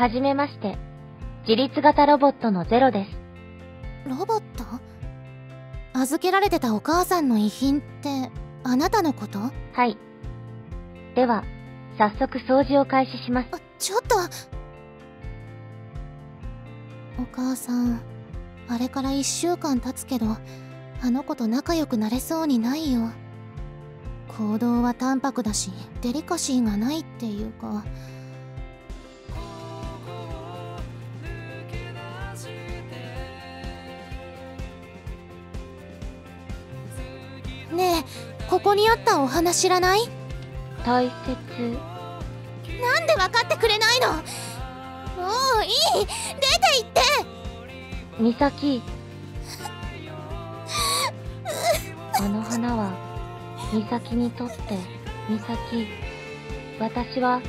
はじめまして。自立型ロボットのゼロです。ロボット？預けられてたお母さんの遺品ってあなたのこと？あはい。では、早速掃除を開始します。ちょっとお母さんあれから1週間経つけどあの子と仲良くなれそうにないよ行動は淡白だしデリカシーがないっていうかねえここにあったお花知らない？大切。なんで分かってくれないの？もういい出て行ってミサキ。あの花は、ミサキにとって、ミサキ。私は、